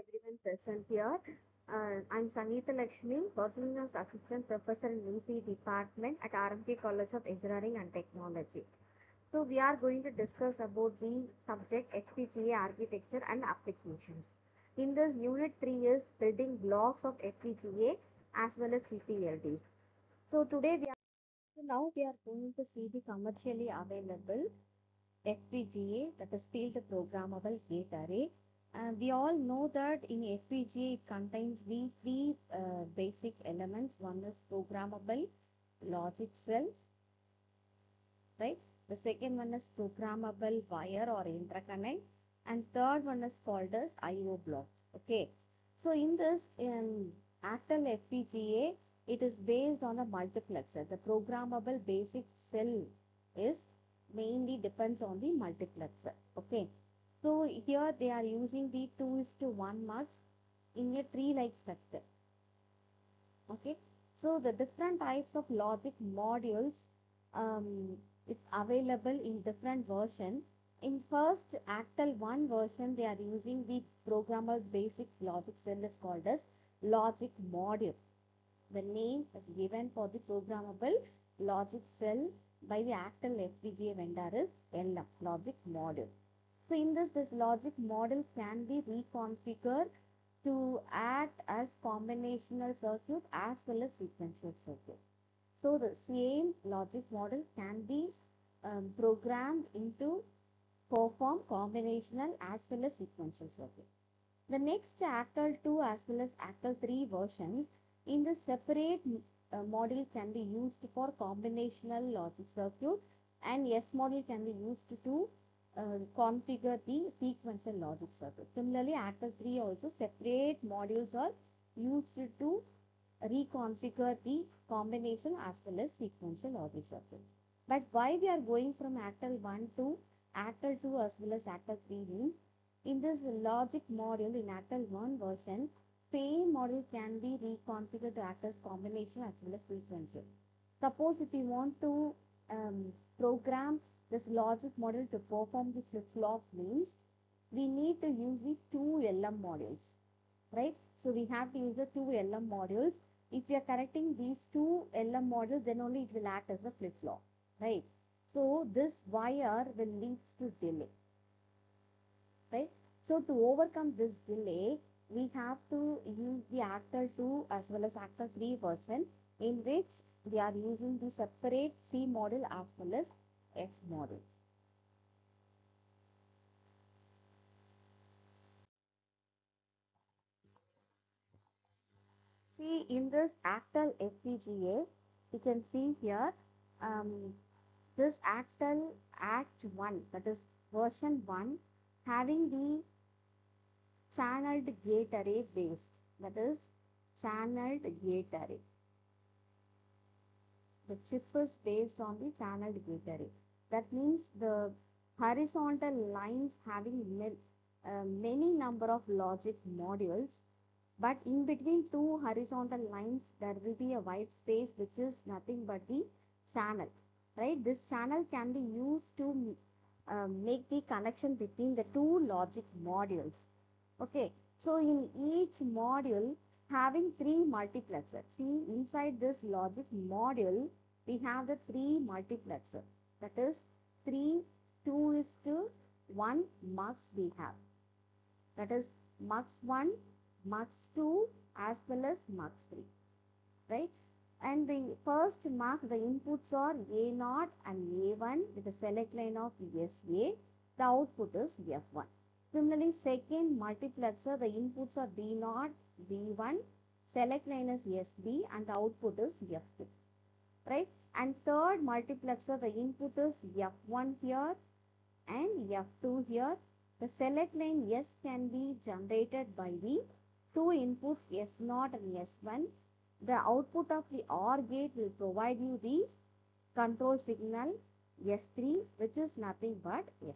everyone present here. Uh, I'm Sangeeta Lakshmi, working as Assistant Professor in EC Department at RMK College of Engineering and Technology. So we are going to discuss about the subject FPGA architecture and applications. In this unit 3 is building blocks of FPGA as well as CPLDs. So today we are so now we are going to see the commercially available FPGA that is field programmable gate array. Uh, we all know that in FPGA it contains the three uh, basic elements. One is programmable logic cell, right? The second one is programmable wire or interconnect, and third one is called as IO blocks. Okay, so in this um, Actel FPGA, it is based on a multiplexer. The programmable basic cell is mainly depends on the multiplexer. Okay, so here they are using the 2 is to 1 mux in a tree like structure. Okay, so the different types of logic modules um, it's available in different version. In first Actel 1 version, they are using the programmable basic logic cell is called as logic module. The name is given for the programmable logic cell by the Actel FPGA vendor is LM, logic module. So in this, this logic model can be reconfigured to act as combinational circuit as well as sequential circuit. So the same logic model can be um, programmed into perform combinational as well as sequential circuit. The next Actel 2 as well as Actel 3 versions in the separate uh, model can be used for combinational logic circuit and S model can be used to configure the sequential logic circuit. Similarly, Actel 3 also separate modules are used to reconfigure the combination as well as sequential logic circuit. But why we are going from Actel 1 to Actel 2 as well as Actel 3 means in this logic module in Actel 1 version, same model can be reconfigured to act as combination as well as sequential. Suppose if you want to um, program this logic model to perform the flip-flops means we need to use these two LM modules, right? So we have to use the two LM modules. If we are correcting these two LM modules, then only it will act as a flip-flop, right? So this wire will lead to delay, right? So to overcome this delay, we have to use the Actel 2 as well as Actel 3 version in which we are using the separate C model as well as S model. See in this Actel FPGA, you can see here um, this Actel Act 1 that is version 1 having the channeled gate array based that is channeled gate array. The chip is based on the channeled gate array. That means the horizontal lines having uh, many number of logic modules but in between two horizontal lines there will be a white space which is nothing but the channel right? This channel can be used to uh, make the connection between the two logic modules okay? So in each module having three multiplexers. See inside this logic module we have the three multiplexer that is 3 2 is to 1 mux we have. That is mux 1 mux 2 as well as mux 3 right? And the first mux the inputs are a0 and a1 with the select line of SA the output is F1 Similarly, second multiplexer, the inputs are B0, B1, select line is SB and the output is F2. Right? And third multiplexer, the input is F1 here and F2 here. The select line S can be generated by the two inputs S0 and S1. The output of the OR gate will provide you the control signal S3 which is nothing but S.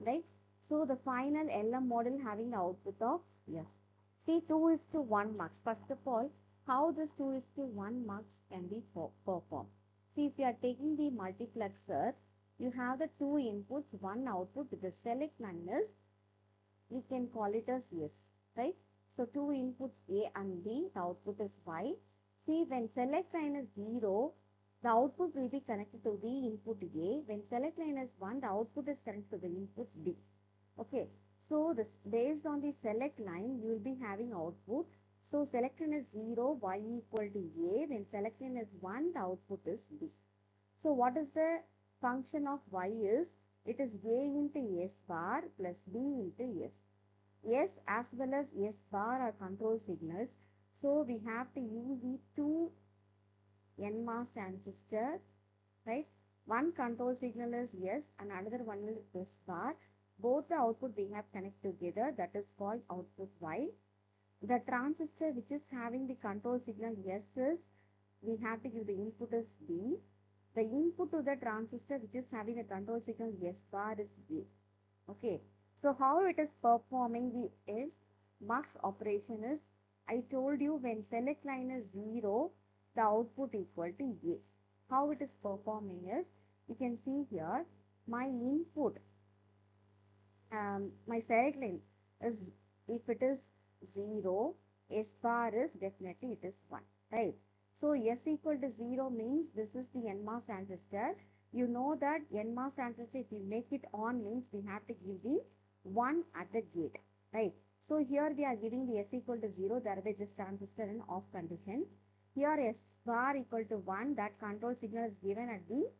Right? So the final LM model having the output of yes. See 2 is to 1 mux. First of all, how this 2 is to 1 mux can be performed. See if you are taking the multiplexer, you have the two inputs, one output the select line is, you can call it as yes. right? So two inputs A and B, the output is Y. See, when select line is 0, the output will be connected to the input A. When select line is 1, the output is connected to the input B. Okay, so this based on the select line, you will be having output. So select line is 0, Y equal to A. When select line is 1, the output is B. So what is the function of Y is, it is A into S bar plus B into S. S as well as S bar are control signals. So we have to use the two NMOS transistor, right? One control signal is S and another one is S bar. Both the output we have connected together that is called output Y. The transistor which is having the control signal S is, we have to give the input as B. The input to the transistor which is having a control signal S bar is B. Okay. So how it is performing the is mux operation is I told you when select line is 0 the output equal to A. How it is performing is you can see here my input um, my select line is if it is 0 S bar is definitely it is 1 right. So S equal to 0 means this is the NMOS transistor. You know that NMOS transistor if you make it on means we have to give the 1 at the gate right. So here we are giving the S equal to 0 thereby this transistor in off condition. Here S bar equal to 1 that control signal is given at the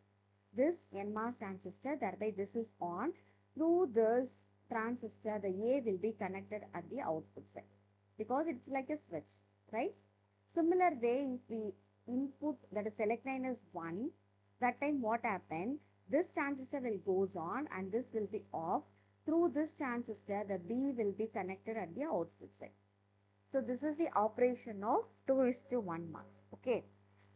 this NMOS transistor thereby this is on. Through this transistor the A will be connected at the output side because it's like a switch right. Similar way if we input that is select line is 1 that time what happened this transistor will goes on and this will be off through this transistor the B will be connected at the output side. So this is the operation of 2 is to 1 mux. Okay.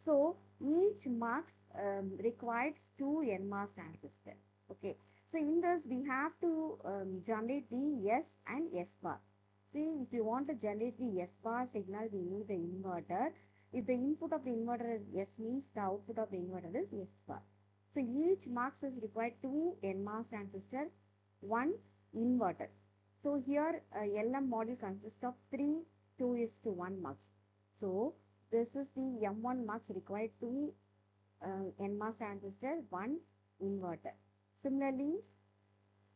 So each mux um, requires two NMOS transistor. Okay. So in this we have to um, generate the S and S bar. See if you want to generate the S bar signal we need the inverter. If the input of the inverter is S means the output of the inverter is S bar. So each mux is required two NMOS transistor, one inverter. So here uh, LM model consists of 3 2 is to 1 mux. So this is the M1 mux required to 2 uh, NMOS transistor, 1 inverter. Similarly,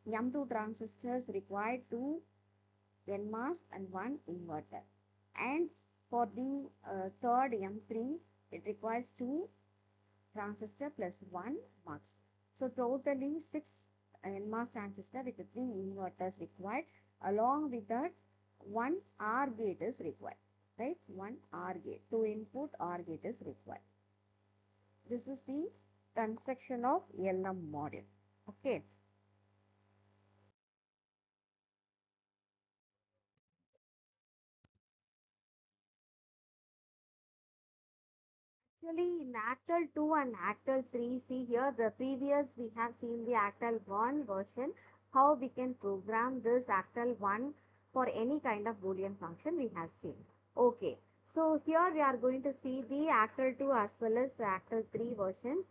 M2 transistors required 2 NMOS and 1 inverter. And for the uh, third M3, it requires 2 transistor plus 1 mux. So totally 6 NMOS transistor with 3 inverters required. Along with that, 1 OR gate is required. Right? 1 OR gate. 2 input OR gate is required. This is the construction of LM module. Okay. Actually, in Actel 2 and Actel 3, see here the previous we have seen the Actel 1 version, how we can program this Actel 1 for any kind of Boolean function we have seen. Okay, so here we are going to see the Actel 2 as well as Actel 3 versions.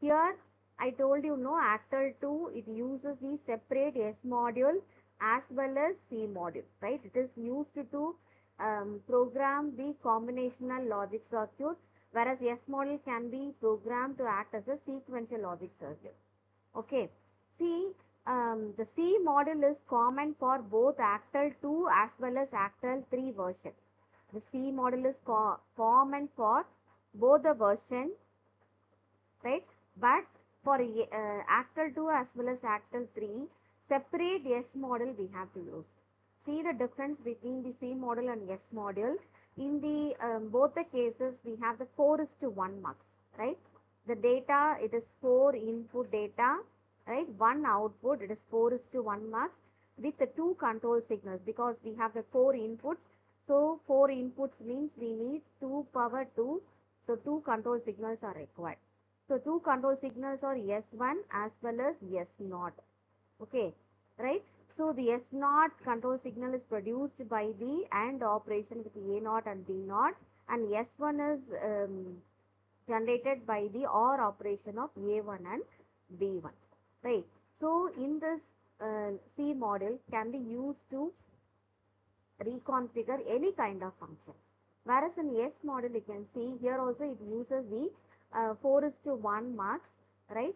Here I told you no Actel 2 it uses the separate S module as well as C module, right? It is used to um, program the combinational logic circuit whereas S model can be programmed to act as a sequential logic circuit. Okay, see um, the C model is common for both Actel 2 as well as Actel 3 version. The C model is co common for both the version, right? But for uh, Actel 2 as well as Actel 3, separate S model we have to use. See the difference between the C model and S model? In the um, both the cases we have the 4 is to 1 mux right? The data it is 4 input data right? One output it is 4 is to 1 mux with the two control signals because we have the 4 inputs. So 4 inputs means we need 2 power 2 so two control signals are required so two control signals are s1 as well as s0 okay right so the S naught control signal is produced by the AND operation with A naught and B naught and S1 is um, generated by the OR operation of A1 and B1. Right. So in this uh, C model can be used to reconfigure any kind of functions. Whereas in S model, you can see here also it uses the uh, 4 is to 1 mux, right?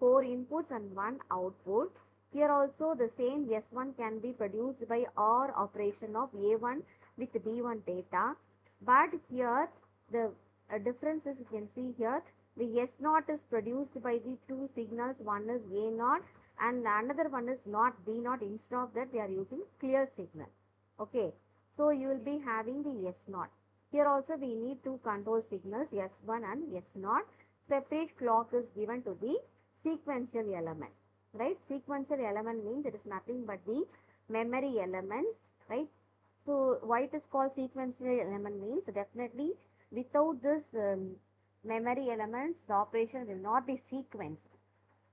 4 inputs and 1 output. Here also the same S1 can be produced by OR operation of A1 with B1 data. But here the uh, difference is you can see here the S0 is produced by the two signals. One is A0 and another one is not B0. Instead of that they are using clear signal. Okay. So you will be having the S0. Here also we need two control signals S1 and S0. Separate clock is given to the sequential element. Right? Sequential element means it is nothing but the memory elements. Right? So why it is called sequential element means definitely without this um, memory elements the operation will not be sequenced.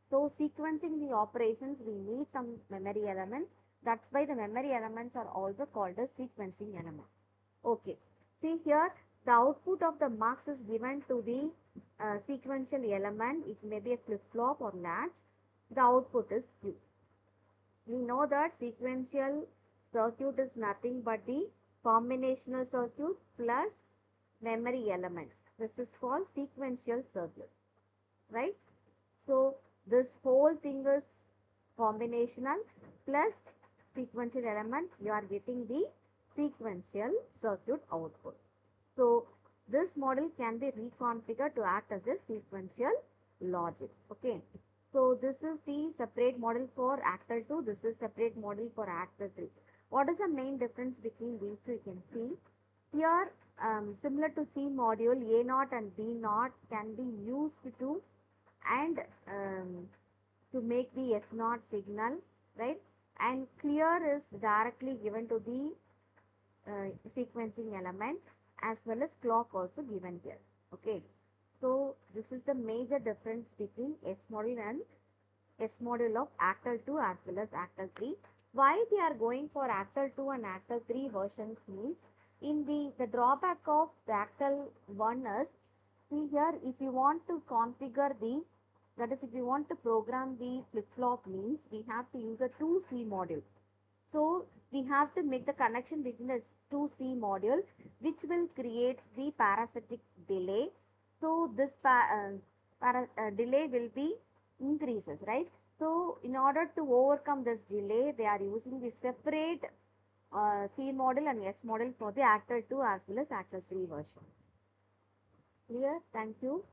So sequencing the operations we need some memory elements. That's why the memory elements are also called as sequencing element. Okay. See here the output of the mux is given to the uh, sequential element. It may be a flip-flop or latch. The output is Q. We know that sequential circuit is nothing but the combinational circuit plus memory element. This is called sequential circuit. Right? So this whole thing is combinational plus sequential element. You are getting the sequential circuit output. So this model can be reconfigured to act as a sequential logic. Okay. So this is the separate model for Actel 2. This is separate model for Actel 3. What is the main difference between these two? You can see here um, similar to C module A0 and B0 can be used to and um, to make the S0 signal right and clear is directly given to the uh, sequencing element as well as clock also given here. Okay. So this is the major difference between S module and S module of Actel 2 as well as Actel 3 why they are going for Actel 2 and Actel 3 versions means in the the drawback of the Actel 1 is see here if you want to configure the that is if you want to program the flip-flop means we have to use a 2C module. So we have to make the connection between the 2C module which will create the parasitic delay. So this pa uh, uh, delay will be increases, right? So in order to overcome this delay, they are using the separate uh, C model and S model for the Actel 2 as well as Actel 3 version. Clear? Thank you.